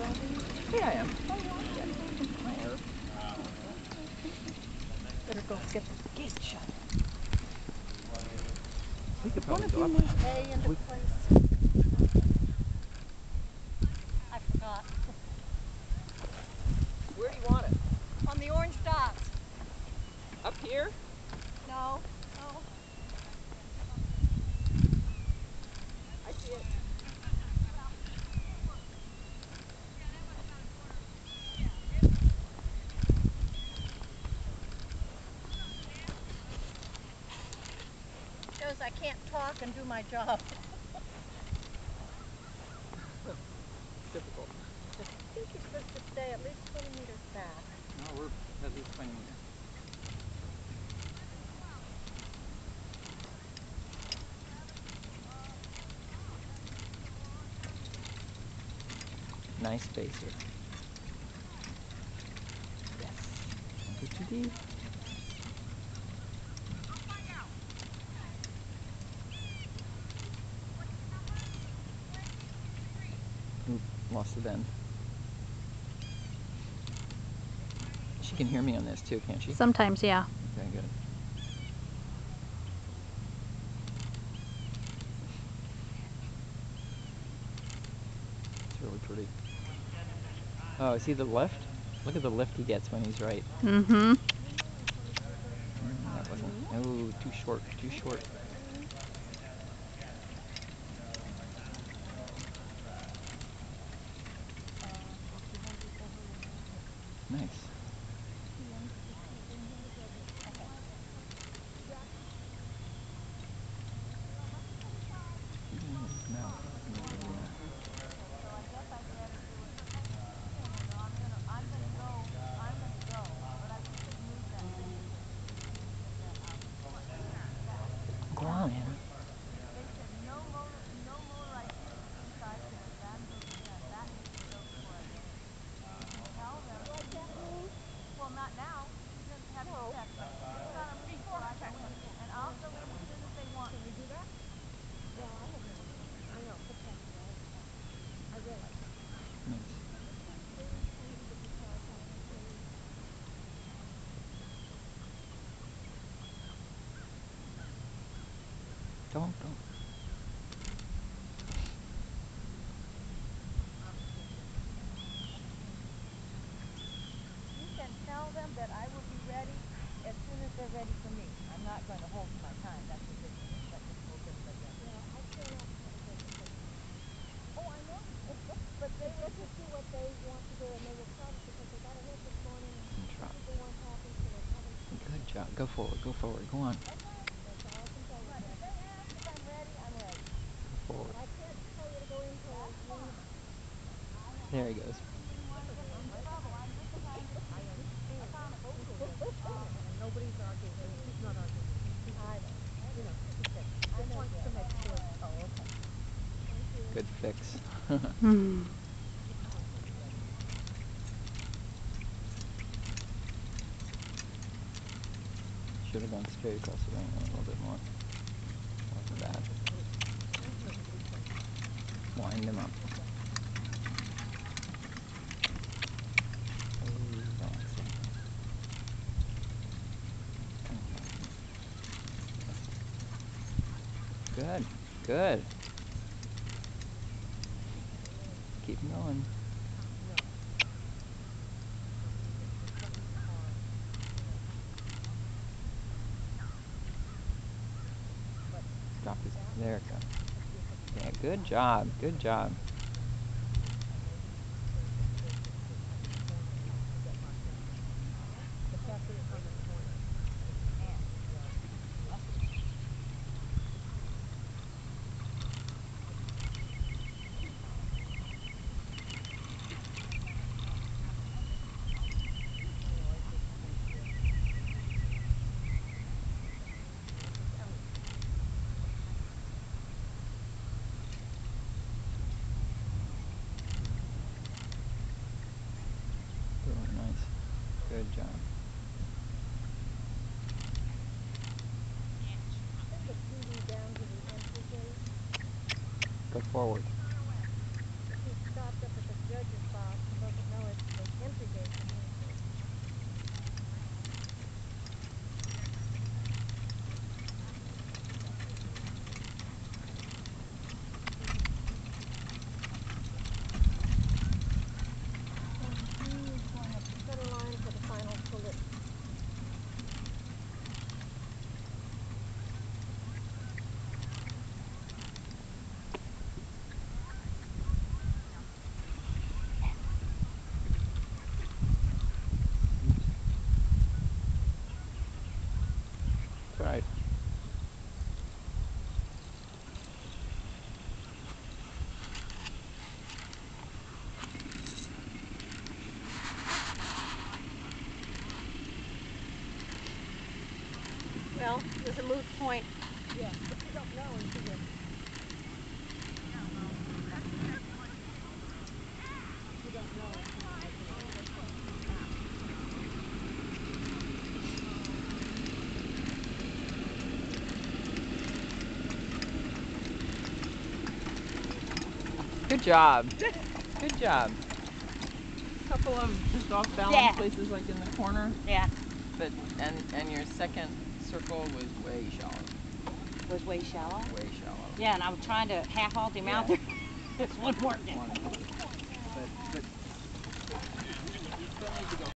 Yeah, I am. Better go get the gate shut. We could probably go up. pay into We- place. I forgot. Where do you want it? On the orange dots. Up here? No, no. I see it. Shows I can't talk and do my job. It's difficult. I think you're supposed to stay at least 20 meters back. No, we're at least 20 meters. Nice spacer. Yes. Don't go too lost the bend. She can hear me on this too, can't she? Sometimes, yeah. Okay, good. It's really pretty. Oh, see the lift? Look at the lift he gets when he's right. Mm-hmm. Mm, That wasn't. Oh, too short, too short. Don't, don't. You can tell them that I will be ready as soon as they're ready for me. I'm not going to hold my time. That's ridiculous. That just holds everybody else. Oh, I know. but they get to see what they want to do, and they will come because they got a hit this morning, and And drop. people weren't happy, so they're coming. Good job. Go forward, go forward. Go on. That's all I can tell you. If they ask if I'm ready, I'm ready. Go forward. I can't tell you to go into a room. There he goes. Nobody's arguing. He's not arguing. I know. You know, he said, just wants to make sure. he goes. Good fix. Should have gone straight across the ring a little bit more. Wasn't bad. Wind him up. Oh, relaxing. Good, good. Keep going. Drop his. There it goes. Yeah, good job. Good job. Really nice. Good job. Send the TV down to the entry gate. Go forward. He stopped up at the judge's box. No, it's the entry gate. to Main Street. Center line for the final salute. That's right. Well, there's a moot point. Yeah, but you don't know until you. You don't know Good job. Good job. A couple of just off balance Yeah. places like in the corner. Yeah, But and and your second circle was way shallow. was way shallow. Way shallow. Yeah, and I'm trying to half halt him out there. this one worked. One. But but